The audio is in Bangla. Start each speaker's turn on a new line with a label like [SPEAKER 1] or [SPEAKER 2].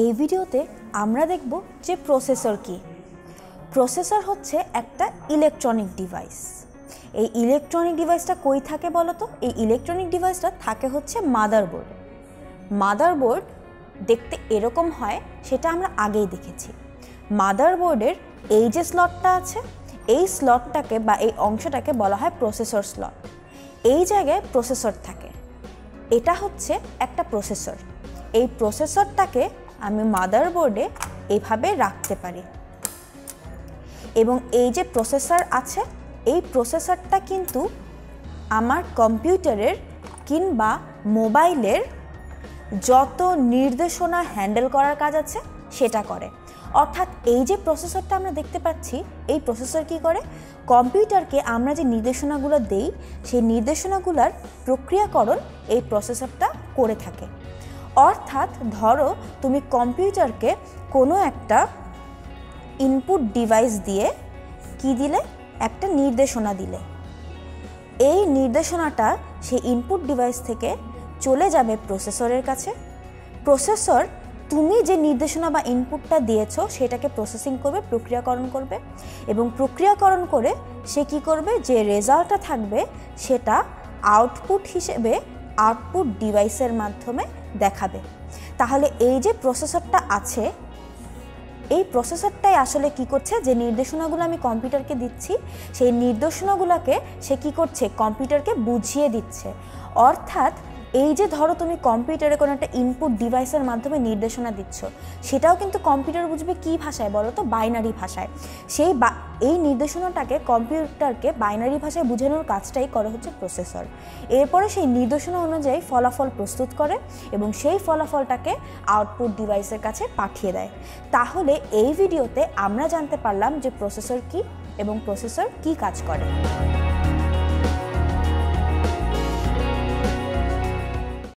[SPEAKER 1] এই ভিডিওতে আমরা দেখব যে প্রসেসর কি। প্রসেসর হচ্ছে একটা ইলেকট্রনিক ডিভাইস। এই ইলেকট্রনিক ডিভাইসটা কই থাকে বলো তো এই ইলেকট্রনিক ডিভাইসটা থাকে হচ্ছে মাদারবোর্ড। মাদারবোর্ড দেখতে এরকম হয়, সেটা আমরা আগেই দেখেছি। মাদারবোর্ডের এই যে স্লটটা আছে, এই স্লটটাকে বা এই অংশটাকে বলা হয় প্রসেসর স্লট। এই জায়গায় প্রসেসর থাকে। এটা হচ্ছে একটা প্রসেসর। এই প্রসেসরটাকে আমি মাদারবোর্ডে এভাবে রাখতে পারি। এবং এই যে প্রসেসর আছে, এই প্রসেসরটা কিন্তু আমার কম্পিউটারের কিংবা মোবাইলের যত নির্দেশনা হ্যান্ডেল করার কাজ আছে, সেটা করে। অর্থাৎ এই যে প্রসেসরটা আমরা দেখতে পাচ্ছি, এই প্রসেসর কি করে? কম্পিউটারকে আমরা যে নির্দেশনাগুলো দেই, সেই নির্দেশনাগুলোর প্রক্রিয়াকরণ এই প্রসেসরটা করে থাকে। অর্থাৎ ধরো তুমি কম্পিউটারকে কোনো একটা ইনপুট ডিভাইস দিয়ে কি দিলে? একটা নির্দেশনা দিলে। এই নির্দেশনাটা সেই ইনপুট ডিভাইস থেকে চলে যাবে প্রসেসরের কাছে। প্রসেসর তুমি যে নির্দেশনা বা ইনপুটটা দিয়েছ সেটাকে প্রসেসিং করবে, প্রক্রিয়াকরণ করবে এবং প্রক্রিয়াকরণ করে সে কি করবে? যে রেজাল্টটা থাকবে সেটা আউটপুট হিসেবে আউটপুট ডিভাইসের মাধ্যমে দেখাবে। তাহলে এই যে প্রসেসরটা আছে, এই প্রসেসরটাই আসলে কি করছে? যে নির্দেশনাগুলো আমি কম্পিউটারকে দিচ্ছি, সেই নির্দেশনাগুলোকে সে কি করছে? কম্পিউটারকে বুঝিয়ে দিচ্ছে। অর্থাৎ এই যে ধরো তুমি কম্পিউটারে কোনো একটা ইনপুট ডিভাইসের মাধ্যমে নির্দেশনা দিচ্ছ, সেটাও কিন্তু কম্পিউটার বুঝবে কী ভাষায় বলো তো? বাইনারি ভাষায়। সেই এই নির্দেশনাটাকে কম্পিউটারকে বাইনারি ভাষায় বোঝানোর কাজটাই করে হচ্ছে প্রসেসর এরপরে সেই নির্দেশনা অনুযায়ী ফলাফল প্রস্তুত করে এবং সেই ফলাফলটাকে আউটপুট ডিভাইসের কাছে পাঠিয়ে দেয়। তাহলে এই ভিডিওতে আমরা জানতে পারলাম যে প্রসেসর কি এবং প্রসেসর কি কাজ করে।